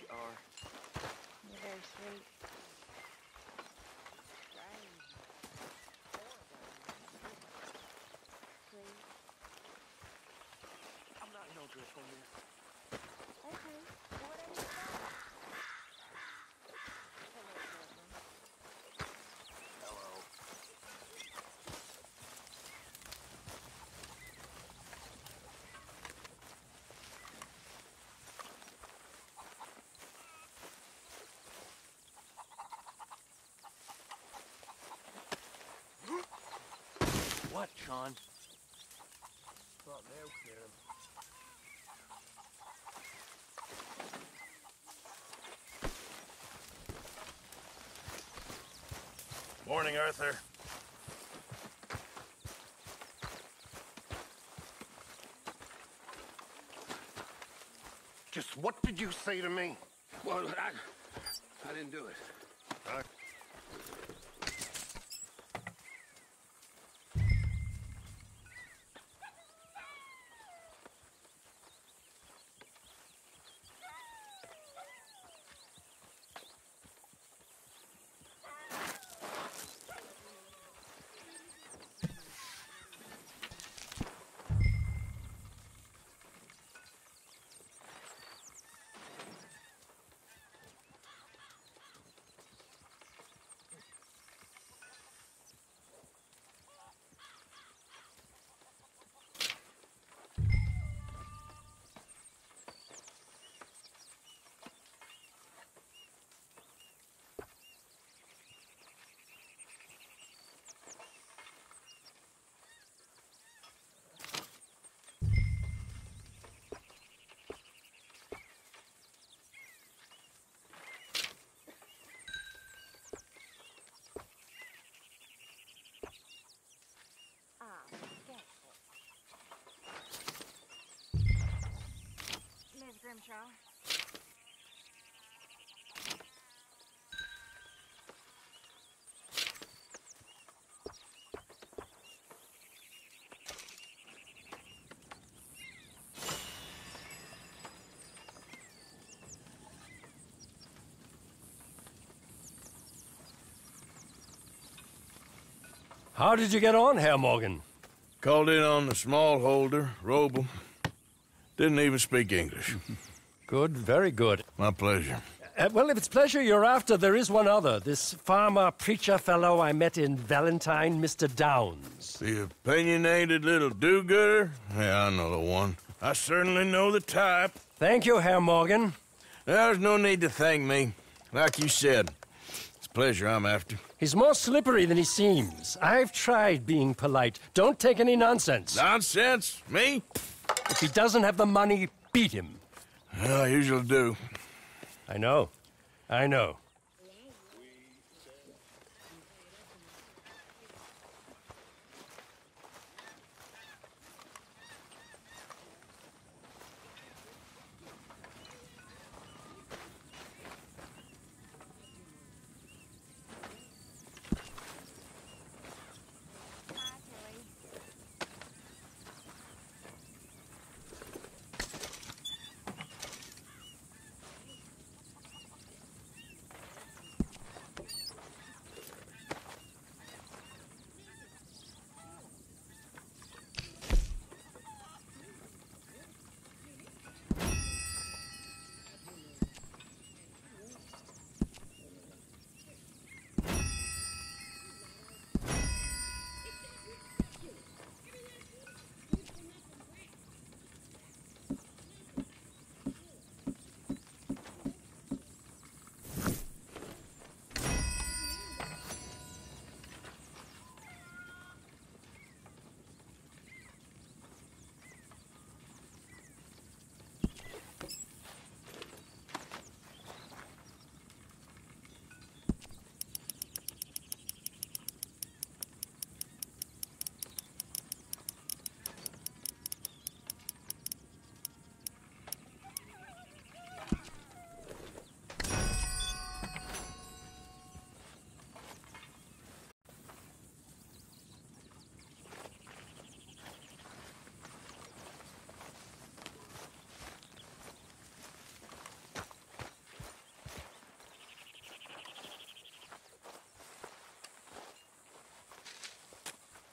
You are. You're very sweet. Sweet. I'm not no good for you. Okay. Whatever you say. Hello. What, Sean? Thought they'll kill him. Morning, Arthur. Just what did you say to me? Well, I, I didn't do it. Huh? Miss Grimshaw. How did you get on, Herr Morgan? Called in on the small holder, Roble. Didn't even speak English. Good, very good. My pleasure. Uh, well, if it's pleasure you're after, there is one other. This farmer preacher fellow I met in Valentine, Mr. Downes. The opinionated little do-gooder? Yeah, I know the one. I certainly know the type. Thank you, Herr Morgan. There's no need to thank me. Like you said, it's pleasure I'm after. He's more slippery than he seems. I've tried being polite. Don't take any nonsense. Nonsense? Me? If he doesn't have the money, beat him. Well, I usually do. I know. I know.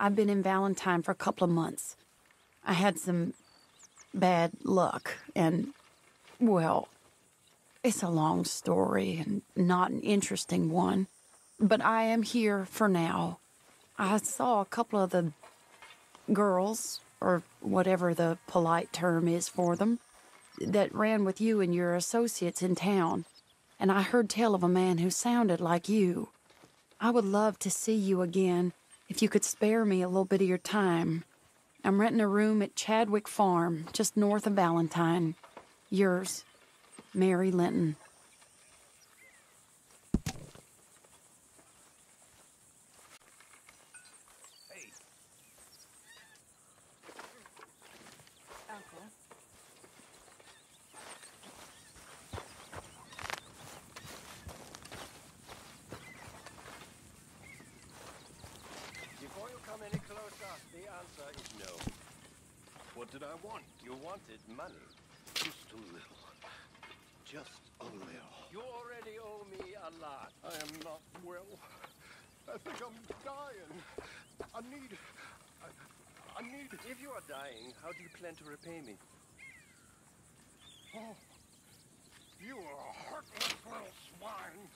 I've been in Valentine for a couple of months. I had some bad luck, and, well, it's a long story and not an interesting one. But I am here for now. I saw a couple of the girls, or whatever the polite term is for them, that ran with you and your associates in town, and I heard tell of a man who sounded like you. I would love to see you again if you could spare me a little bit of your time. I'm renting a room at Chadwick Farm, just north of Valentine. Yours, Mary Linton. Hey, Uncle. Before you come any closer, the answer is no. What did I want? You wanted money. Just a little. Just a little. You already owe me a lot. I am not well. I think I'm dying. I need... I, I need... If you are dying, how do you plan to repay me? Oh, you are a heartless little swine.